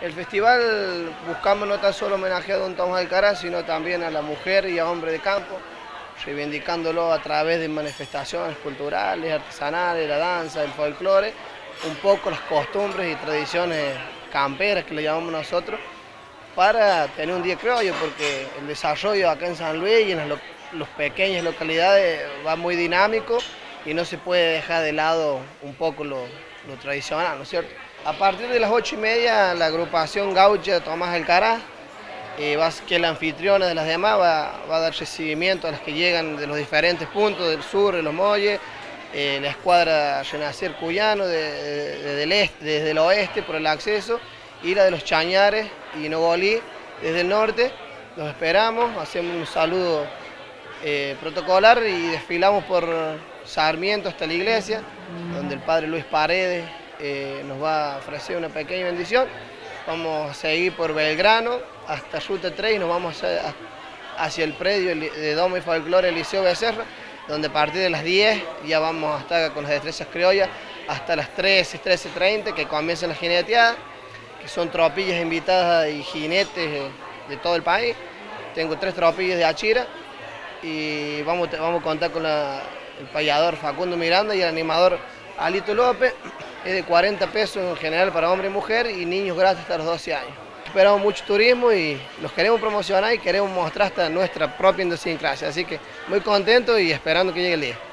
El festival buscamos no tan solo homenajear a Don Tomás Alcaraz, sino también a la mujer y a hombre de campo, reivindicándolo a través de manifestaciones culturales, artesanales, la danza, el folclore, un poco las costumbres y tradiciones camperas que le llamamos nosotros, para tener un día criollo, porque el desarrollo acá en San Luis y en las, pequeñas localidades va muy dinámico y no se puede dejar de lado un poco lo, tradicional, ¿no es cierto? A partir de las ocho y media, la agrupación gaucha Tomás Alcaraz, eh, que es la anfitriona de las demás, va, a dar recibimiento a las que llegan de los diferentes puntos del sur, de los Molles, eh, la escuadra Renacer Cuyano este, desde el oeste por el acceso y la de los Chañares y Nogolí desde el norte. Los esperamos, hacemos un saludo eh, protocolar y desfilamos por Sarmiento hasta la iglesia, donde el padre Luis Paredes eh, nos va a ofrecer una pequeña bendición. Vamos a seguir por Belgrano hasta Ruta 3 y nos vamos hacia el predio de Domo y Folclore Eliseo Becerra, donde a partir de las 10 ya vamos a estar con las destrezas criollas hasta las 13, 13.30 que comiencen las jineteadas, que son tropillas invitadas y jinetes de todo el país. Tengo tres tropillas de Achira y vamos, vamos a contar con el payador Facundo Miranda y el animador Alito López. Es de 40 pesos en general para hombre y mujer y niños gratis hasta los 12 años. Esperamos mucho turismo y los queremos promocionar y queremos mostrar hasta nuestra propia idiosincrasia. Así que muy contento y esperando que llegue el día.